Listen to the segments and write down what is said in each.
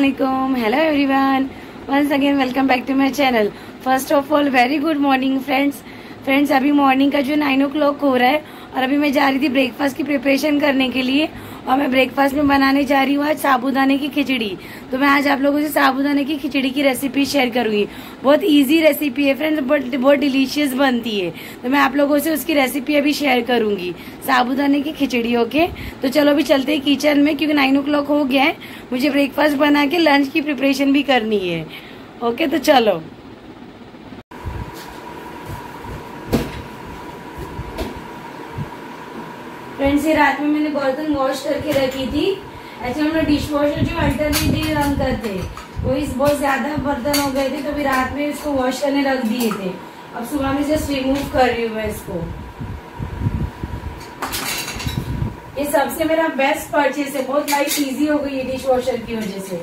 Assalamualaikum. Hello everyone. Once again welcome back to my channel. First of all very good morning friends. Friends अभी morning का जो nine ओ हो रहा है और अभी मैं जा रही थी ब्रेकफास्ट की प्रिपरेशन करने के लिए और मैं ब्रेकफास्ट में बनाने जा रही हूँ आज साबुदाने की खिचड़ी। तो मैं आज आप लोगों से साबुदाने की खिचड़ी की रेसिपी शेयर करूँगी। बहुत इजी रेसिपी है फ्रेंड्स बट बहुत डिलीशियस बनती है। तो मैं आप लोगों से उसकी रेसिपी अभी शेयर करूँगी। साबुदाने की खिचड़ी ओके तो चलो अभी चलते हैं किचन में, क्योंकि नाइन ओ हो गया है। मुझे ब्रेकफास्ट बना के लंच की प्रिपरेशन भी करनी है। ओके तो चलो। रात में मैंने बर्तन वॉश करके रखी थी। ऐसे हमने डिश वॉशर जो अल्टरनेट डे रन करते, वो इस बहुत ज़्यादा बर्तन हो गए थे तो अभी रात में इसको वॉश करने रख दिए थे। अब सुबह में जस्ट रिमूव कर रही हूँ मैं इसको। ये सबसे मेरा बेस्ट परचेज है। बहुत लाइफ इजी हो गई है डिश वॉशर की वजह से।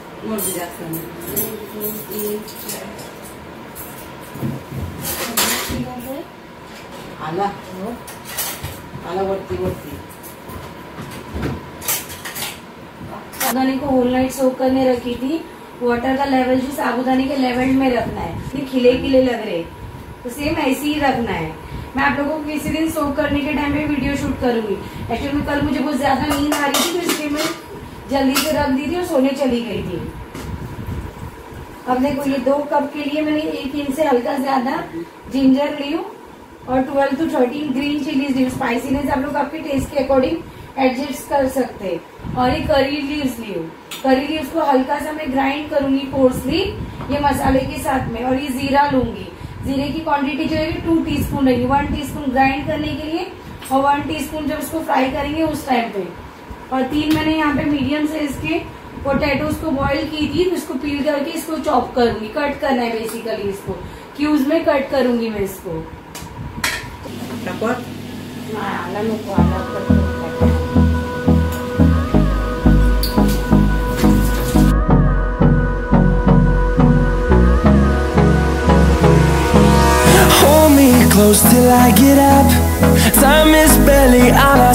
साबुदाने को होल नाइट सोक करने रखी थी। वाटर का लेवल जो साबुदाने के लेवल में रखना है। ये खिले खिले लग रहे। तो सेम ऐसे ही रखना है। मैं आप लोगों को किसी दिन सोक करने के टाइम पे वीडियो शूट करूँगी। एक्चुअली कल मुझे बहुत ज़्यादा नींद आ रही थी तो इसलिए मैं जल्दी से रख दी थी और सोने चली गई थी। अब देखो ये दो कप के लिए मैंने एक इंच से हल्का ज़्यादा जिंजर ली हूँ और twelve to thirteen green chillies Lee spiciness आप लोग आपके टेस्ट के अकॉर्डिंग एडजस्ट कर सकते और ये करी लीव्स ली हूँ। करी लीव्स को हल्का सा मैं ग्राइंड करूँगी कोर्सली ये मसाले के साथ में और ये जीरा लूँगी। जीरे की क्वांटिटी जो है टू टी स्पून रहेगी वन टी स्पून ग्राइंड करने के लिए और वन टी स्पून जब उसको फ्राई करेंगे उस टाइम पे। और तीन मैंने यहाँ पे मीडियम साइज़ के पोटैटोज को बॉईल की थी तो इसको पील करके इसको चॉप करूँगी कट करना है बेसिकली इसको। क्यूज में कट करूँगी मैं इसको। Me close till I get up. Time is barely on our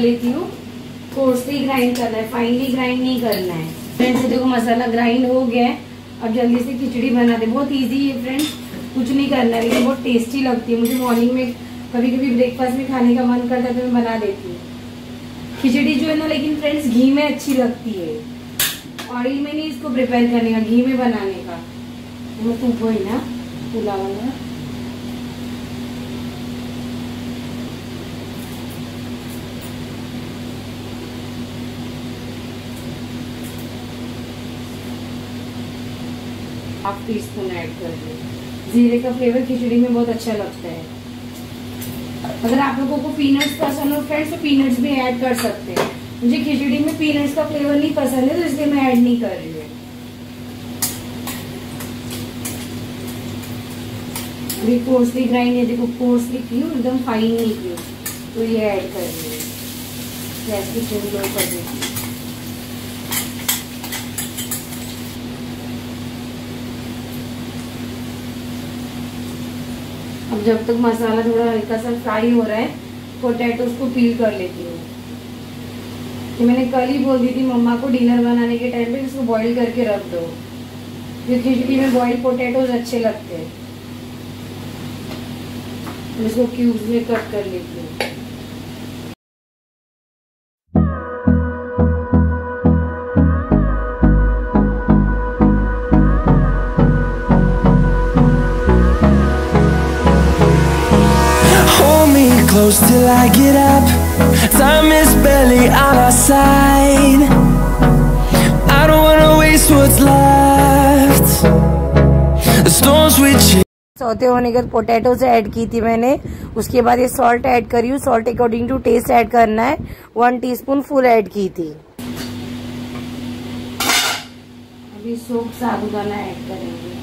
लेती हूँ। कोर्सली ग्राइंड करना है। फाइनली ग्राइंड नहीं करना है। फ्रेंड्स देखो मसाला ग्राइंड हो गया है। अब जल्दी से खिचड़ी बना दे। बहुत इजी है फ्रेंड्स कुछ नहीं करना है, लेकिन बहुत टेस्टी लगती है। मुझे मॉर्निंग में कभी कभी ब्रेकफास्ट में खाने का मन करता है तो मैं बना देती हूँ। खिचड़ी जो है ना, लेकिन फ्रेंड्स घी में अच्छी लगती है। ऑयल में नहीं, इसको प्रिपेयर करने का, घी में बनाने का। वो ही ना, पुलाव ना। हाफ़ टी स्पून ऐड कर दो। जीरे का फ्लेवर खिचड़ी में बहुत अच्छा लगता है। अगर आप लोगों को पीनट्स पसंद हो फ्रेंड्स तो पीनट्स भी ऐड कर सकते हैं। मुझे खिचड़ी में पीनट्स का फ्लेवर नहीं पसंद है तो इसलिए मैं ऐड नहीं कर रही हूँ। अभी कोर्सली ग्राइंड है, देखो कोर्सली की एकदम फाइन नहीं की तो ये ऐड कर रही हूँ। कर देती अब जब तक मसाला थोड़ा हल्का सा फ्राई हो रहा है पोटैटोज को पील कर लेती हूँ। कि मैंने कल ही बोल दी थी, मम्मा को डिनर बनाने के टाइम पे इसको बॉईल करके रख दो। क्योंकि खिचड़ी में बॉईल पोटैटोज अच्छे लगते हैं। इसको क्यूब्स में कट कर लेती हूँ। Me close till I get up. Time is barely on our side. I don't wanna waste what's left. The storms we chase. Sauté होने के पोटैटोज ऐड की थी मैंने उसके बाद ये सॉल्ट ऐड करी हूँ salt according to taste add करना है वन टीस्पून फुल ऐड की थी अभी सोप साबुदाना ऐड करेंगे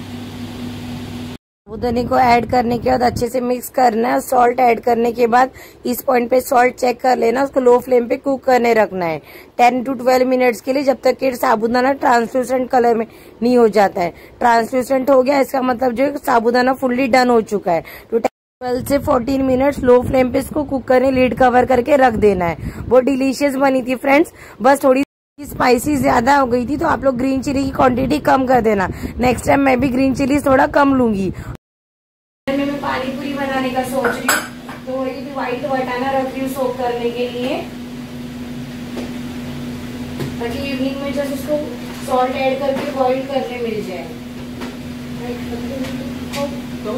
साबुदाने को ऐड करने के बाद अच्छे से मिक्स करना है सॉल्ट ऐड करने के बाद इस पॉइंट पे सॉल्ट चेक कर लेना, उसको लो फ्लेम पे कुक करने रखना है। टेन टू ट्वेल्व मिनट्स के लिए जब तक कि साबुदाना ट्रांसलूसेंट कलर में नहीं हो जाता है। ट्रांसलूसेंट हो गया, इसका मतलब जो साबुदाना फुल्ली डन हो चुका है। तो ट्वेल्व से फोर्टीन मिनट्स लो फ्लेम पे इसको कुक करने लीड कवर करके रख देना है। वो डिलीशियस बनी थी फ्रेंड्स बस थोड़ी स्पाइसी ज़्यादा हो गई थी तो आप लोग ग्रीन चिली की क्वांटिटी कम कर देना। नेक्स्ट टाइम मैं भी ग्रीन चिली थोड़ा कम लूँगी। मैं मैं पानी पूरी बनाने का सोच रही हूँ। तो वही भी व्हाइट वटाना रख रही हूँ सोप करने के लिए। ताकि इवनिंग में जब उसको सॉल्ट ऐड करके बॉईल करने मिल जाए। तो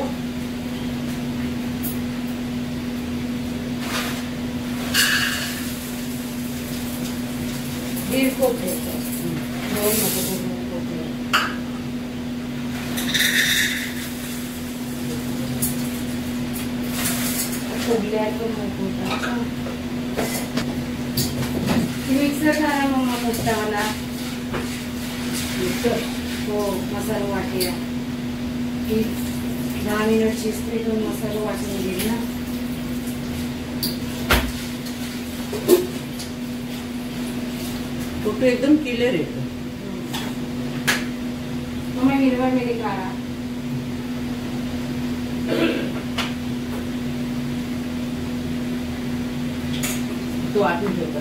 डेढ़ को मिक्सर शिजते तो मसाला वाटून घेईल ना फ़ोटो एकदम क्लिअर येतो मम्मा हिरवा मिरी काढा तो वाटून ठेवतात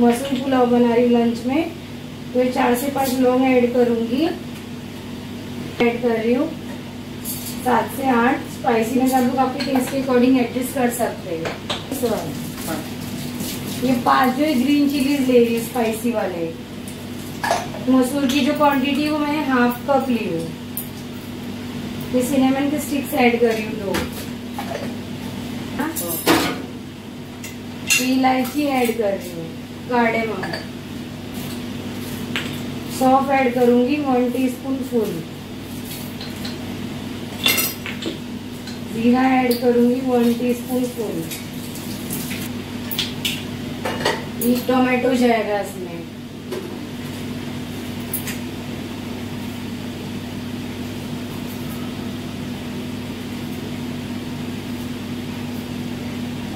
मसूर पुलाव बना रही लंच में। तो ये चार से पाँच लौंग ऐड करूँगी। ऐड कर रही हूँ। सात से आठ। स्पाइसीनेस आप लोग आपके टेस्ट के अकॉर्डिंग एडजस्ट कर सकते हैं। ये पाँच जो ग्रीन चिलीज ले रही स्पाइसी वाले। मसूर की जो क्वांटिटी है वो मैंने हाफ़ कप ली हूँ। ये सिनेमन के स्टिक्स ऐड कर रही हूँ दो। हाँ? इलायची ऐड कर रही हूँ। कार्डेमम सौंफ ऐड करूँगी वन टीस्पून फुल जीरा ऐड करूँगी वन टीस्पून फुल ये टोमेटो जाएगा इसमें।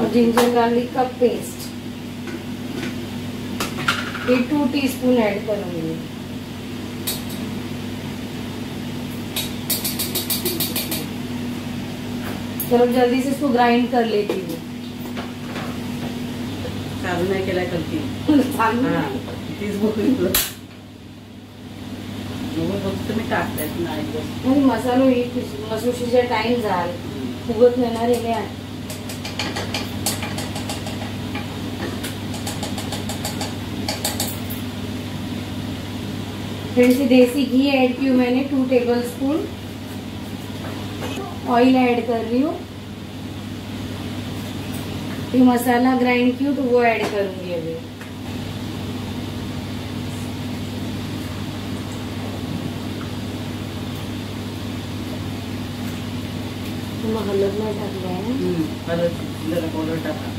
और जिंजर गार्लिक का पेस्ट ये टू टीस्पून ऐड करूँगी। चलो जल्दी से इसको ग्राइंड कर लेती हूँ। केलाय कलती चालू हा। मसालो ही मसूशीचा टाइम झाल फुगत नाही ना रे ल्या. फ्रेंड्स देसी घी ऐड की हूँ मैंने two table spoon oil add कर रही हूँ ये मसाला ग्राइंड की हूँ तो वो ऐड करूँगी अभी हलद नाही टाकलंय ना हम्म. टाका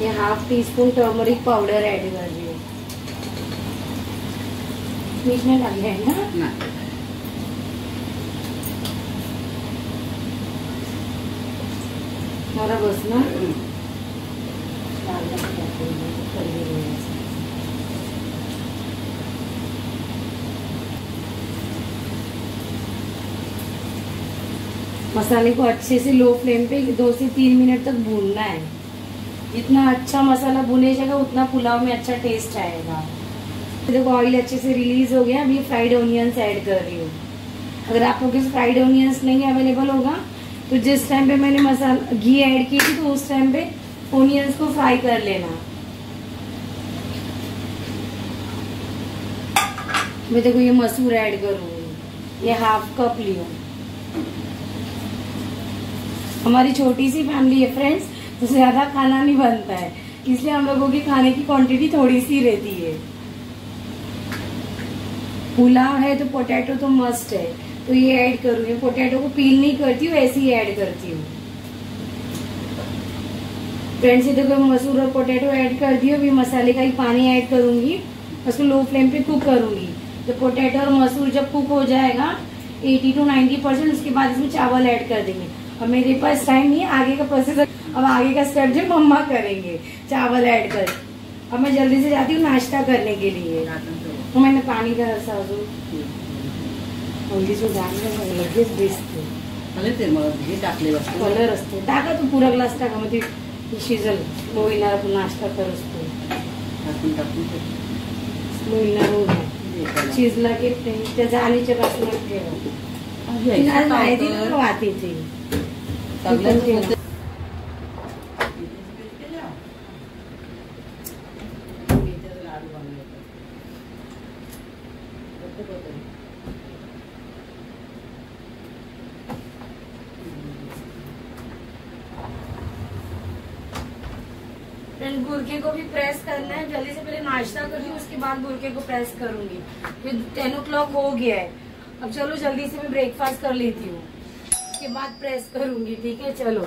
ये half tea spoon turmeric powder add कर रही हूँ है ना? हमारा बस ना? हम्म. मसाले को अच्छे से लो फ्लेम पे दो से तीन मिनट तक भूनना है। जितना अच्छा मसाला भुने जाएगा उतना पुलाव में अच्छा टेस्ट आएगा। देखो ऑयल अच्छे से रिलीज़ हो गया, अभी फ्राइड ऑनियंस ऐड कर रही हूँ। अगर आप लोग फ्राइड ऑनियंस नहीं अवेलेबल होगा तो जिस टाइम पे मैंने मसाला, घी ऐड की थी तो उस टाइम पे ऑनियंस को फ्राई कर लेना। मैं देखो ये मसूर ऐड करूँगी ये हाफ़ कप लियो। हमारी छोटी सी फैमिली है फ्रेंड्स तो ज़्यादा खाना नहीं बनता है, इसलिए हम लोगों की खाने की क्वांटिटी थोड़ी सी रहती है। पुलाव है तो पोटैटो तो मस्ट है। तो ये ऐड करूँगी पोटैटो को पील नहीं करती हूँ, ऐसे ही ऐड करती हूँ। फ्रेंड्स ये देखो मसूर और पोटैटो ऐड कर दियो अभी मसाले का ही पानी ऐड करूँगी। उसको लो फ्लेम पे कुक करूँगी। तो पोटैटो और मसूर जब कुक हो जाएगा 80 टू 90 परसेंट उसके बाद इसमें चावल ऐड कर देंगे। अब मेरे पास टाइम नहीं आगे का प्रोसेस अब आगे का स्टेप जो मम्मा करेंगे, चावल ऐड कर। अब मैं जल्दी से जाती हूँ नाश्ता करने के लिए। तो मैंने पाणी घालायचा अजून? हल्दी सुद्धा लगेच दिसते. झाले ते मग हे टाकले वस्तू. कलर असतो. टाका तू पुरा ग्लास टाका मग ते शिजल. स्लो येणार आपण नाश्ता कर असतो टाकून टाकून ते स्लो येणार होऊ द्या. हे करा. शिजला की ते त्याच्या आलीच्या बाजूला ठेवा. आधी ऐकलं माहिती होतं. ना वातीची फ्रेंड गुरके को भी प्रेस करना है। जल्दी से पहले नाश्ता कर लूँ उसके बाद गुरके को प्रेस करूँगी। फिर टेन ओ हो गया है। अब चलो जल्दी से मैं ब्रेकफास्ट कर लेती हूँ। उसके बाद प्रेस करूँगी, ठीक है? चलो।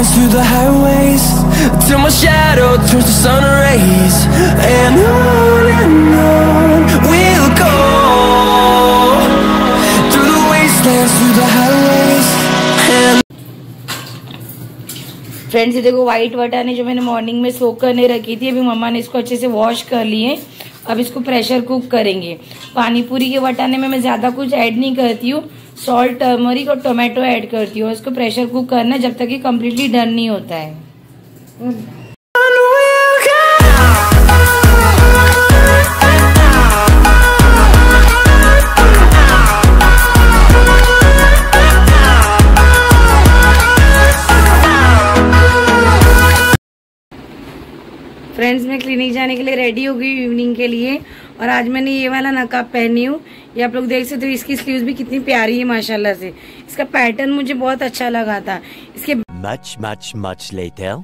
wastelands, through the highways Till my shadow turns to sun rays And on and on we'll go Through the wastelands, through the highways And friends ये देखो व्हाइट वटाने जो मैंने मॉर्निंग में सोक करने रखी थी अभी मम्मा ने इसको अच्छे से वॉश कर लिए अब इसको प्रेशर कुक करेंगे पानी पूरी के वटाने में मैं ज़्यादा कुछ ऐड नहीं करती हूँ सॉल्ट टर्मरिक और टोमेटो ऐड करती हूँ। इसको प्रेशर कुक करना जब तक ये कम्प्लीटली डन नहीं होता है। फ्रेंड्स मैं क्लिनिक जाने के लिए रेडी हो गई इवनिंग के लिए और आज मैंने ये वाला नकाब पहनी हूँ। ये आप लोग देख सकते हो इसकी स्लीव्स भी कितनी प्यारी है माशाल्लाह से। इसका पैटर्न मुझे बहुत अच्छा लगा था। इसके Much, much, much later.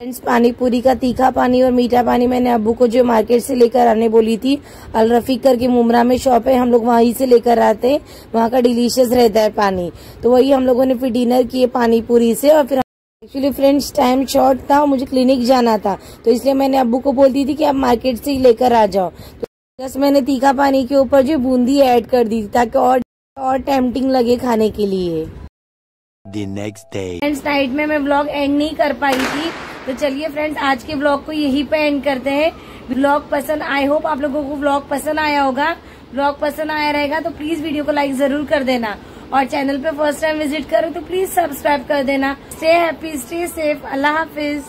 Friends पानी पूरी का तीखा पानी और मीठा पानी मैंने अब्बू को जो मार्केट से लेकर आने बोली थी अल रफीक करके मुमरा में शॉप है हम लोग वहीं से लेकर आते हैं। वहाँ का डिलीशियस रहता है पानी। तो वही हम लोगों ने फिर डिनर किए पानी पूरी से और फिर एक्चुअली फ्रेंड्स टाइम शॉर्ट था मुझे क्लिनिक जाना था। तो इसलिए मैंने अबू को बोलती थी कि आप मार्केट से ही लेकर आ जाओ। तो बस मैंने तीखा पानी के ऊपर जो बूंदी ऐड कर दी थी ताकि और और टेम्पटिंग लगे खाने के लिए। फ्रेंड्स नाइट में मैं ब्लॉग एंड नहीं कर पाई थी। तो चलिए फ्रेंड्स आज के ब्लॉग को यहीं पे एंड करते हैं। ब्लॉग पसंद आई होप आप लोगों को ब्लॉग पसंद आया होगा। ब्लॉग पसंद आया रहेगा तो प्लीज़ वीडियो को लाइक ज़रूर कर देना। और चैनल पे फ़र्स्ट टाइम विज़िट करो तो प्लीज़ सब्सक्राइब कर देना। स्टे हैप्पी स्टे सेफ़ अल्लाह हाफिज।